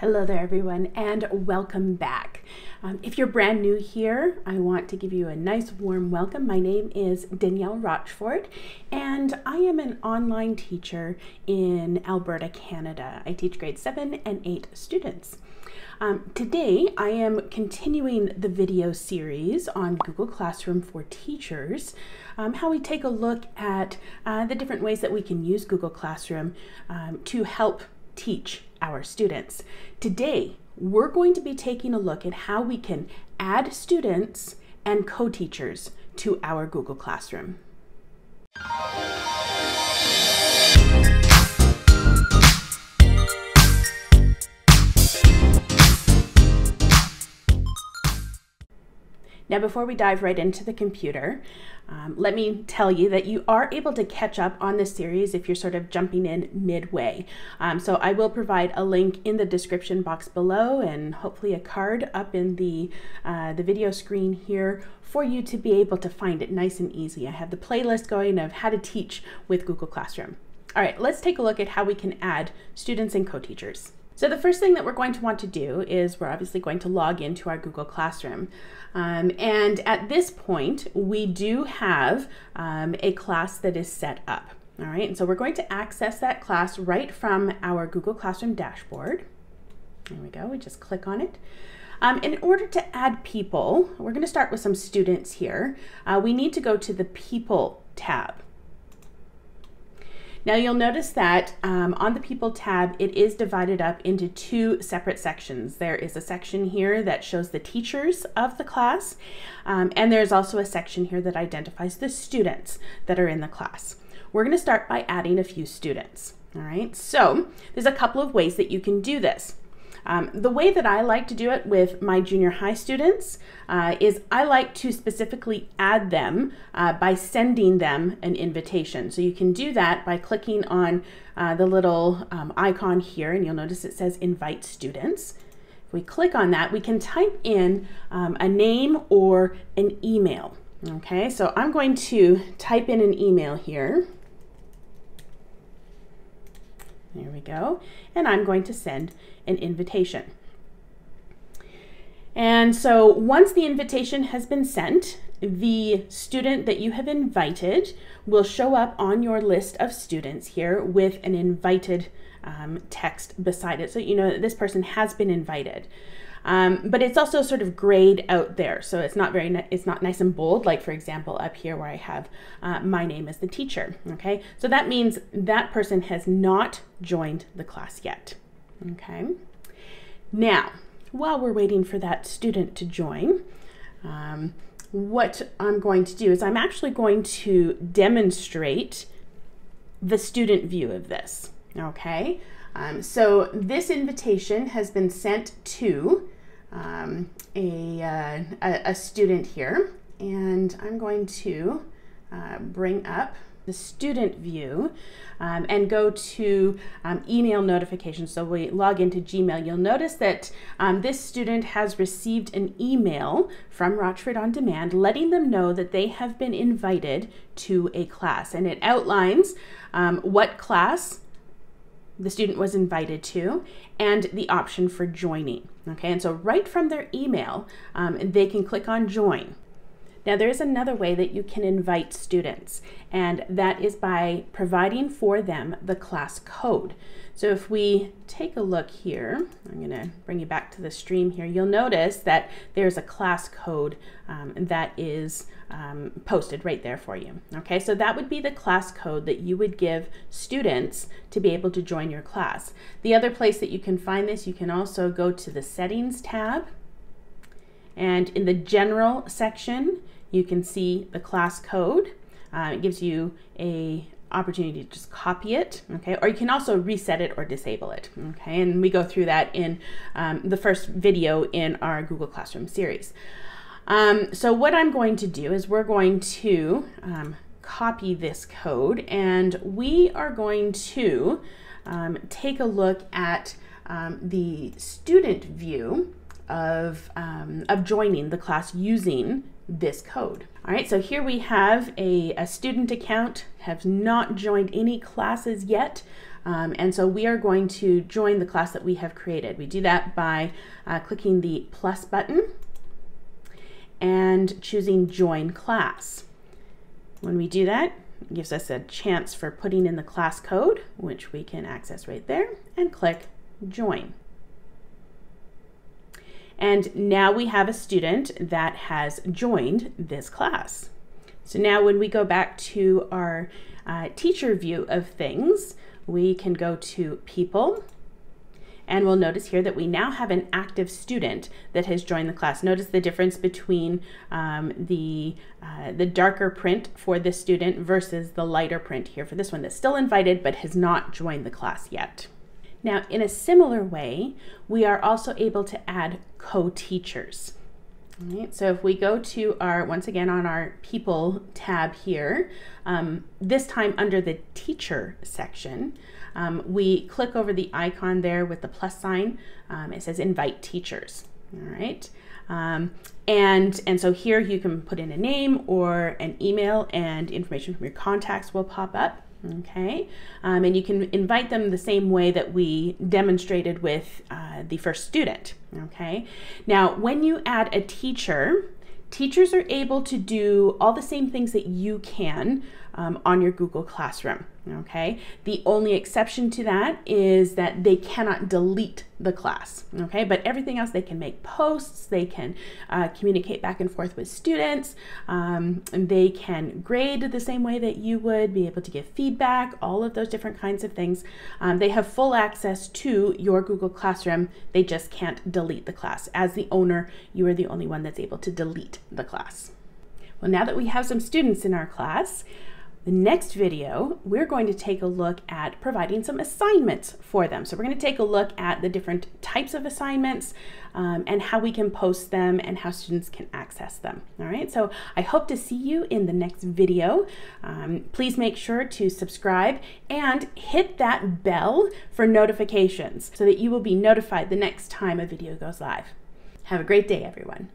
Hello there, everyone, and welcome back. Um, if you're brand new here, I want to give you a nice warm welcome. My name is Danielle Rochford, and I am an online teacher in Alberta, Canada. I teach grade 7 and 8 students. Um, today, I am continuing the video series on Google Classroom for Teachers, um, how we take a look at uh, the different ways that we can use Google Classroom um, to help teach our students. Today, we're going to be taking a look at how we can add students and co-teachers to our Google Classroom. Now, before we dive right into the computer, um, let me tell you that you are able to catch up on this series if you're sort of jumping in midway. Um, so I will provide a link in the description box below and hopefully a card up in the, uh, the video screen here for you to be able to find it nice and easy. I have the playlist going of how to teach with Google Classroom. All right, let's take a look at how we can add students and co-teachers. So the first thing that we're going to want to do is we're obviously going to log into our Google Classroom. Um, and at this point, we do have um, a class that is set up. All right, and so we're going to access that class right from our Google Classroom dashboard. There we go, we just click on it. Um, in order to add people, we're going to start with some students here. Uh, we need to go to the People tab. Now you'll notice that um, on the People tab, it is divided up into two separate sections. There is a section here that shows the teachers of the class, um, and there's also a section here that identifies the students that are in the class. We're gonna start by adding a few students. All right, so there's a couple of ways that you can do this. Um, the way that I like to do it with my junior high students uh, is I like to specifically add them uh, by sending them an invitation. So you can do that by clicking on uh, the little um, icon here, and you'll notice it says invite students. If we click on that, we can type in um, a name or an email. Okay, so I'm going to type in an email here. There we go. And I'm going to send an invitation. And so once the invitation has been sent, the student that you have invited will show up on your list of students here with an invited um, text beside it so you know that this person has been invited. Um, but it's also sort of grayed out there, so it's not very it's not nice and bold. Like for example, up here where I have uh, my name as the teacher. Okay, so that means that person has not joined the class yet. Okay, now while we're waiting for that student to join. Um, what I'm going to do is I'm actually going to demonstrate the student view of this. Okay, um, so this invitation has been sent to um, a, uh, a, a, student here, and I'm going to uh, bring up the student view um, and go to um, email notifications. So we log into Gmail. You'll notice that um, this student has received an email from Rochford On Demand letting them know that they have been invited to a class. And it outlines um, what class the student was invited to and the option for joining. Okay, and so right from their email, um, they can click on join. Now there's another way that you can invite students, and that is by providing for them the class code. So if we take a look here, I'm gonna bring you back to the stream here, you'll notice that there's a class code um, that is um, posted right there for you. Okay, so that would be the class code that you would give students to be able to join your class. The other place that you can find this, you can also go to the settings tab and in the general section, you can see the class code. Uh, it gives you a opportunity to just copy it, okay? Or you can also reset it or disable it, okay? And we go through that in um, the first video in our Google Classroom series. Um, so what I'm going to do is we're going to um, copy this code and we are going to um, take a look at um, the student view of, um, of joining the class using this code. All right, so here we have a, a student account, have not joined any classes yet. Um, and so we are going to join the class that we have created. We do that by uh, clicking the plus button and choosing join class. When we do that, it gives us a chance for putting in the class code, which we can access right there, and click join. And now we have a student that has joined this class. So now when we go back to our uh, teacher view of things, we can go to people and we'll notice here that we now have an active student that has joined the class. Notice the difference between um, the, uh, the darker print for this student versus the lighter print here for this one that's still invited but has not joined the class yet. Now, in a similar way, we are also able to add co-teachers. Right, so if we go to our, once again on our people tab here, um, this time under the teacher section, um, we click over the icon there with the plus sign. Um, it says invite teachers. All right. Um, and, and so here you can put in a name or an email and information from your contacts will pop up. Okay, um, and you can invite them the same way that we demonstrated with uh, the first student. Okay, now when you add a teacher, teachers are able to do all the same things that you can um, on your Google Classroom. Okay, the only exception to that is that they cannot delete the class. Okay, but everything else they can make posts, they can uh, communicate back and forth with students, um, they can grade the same way that you would, be able to give feedback, all of those different kinds of things. Um, they have full access to your Google Classroom, they just can't delete the class. As the owner, you are the only one that's able to delete the class. Well, now that we have some students in our class, the next video, we're going to take a look at providing some assignments for them. So we're going to take a look at the different types of assignments um, and how we can post them and how students can access them. All right, so I hope to see you in the next video. Um, please make sure to subscribe and hit that bell for notifications so that you will be notified the next time a video goes live. Have a great day, everyone.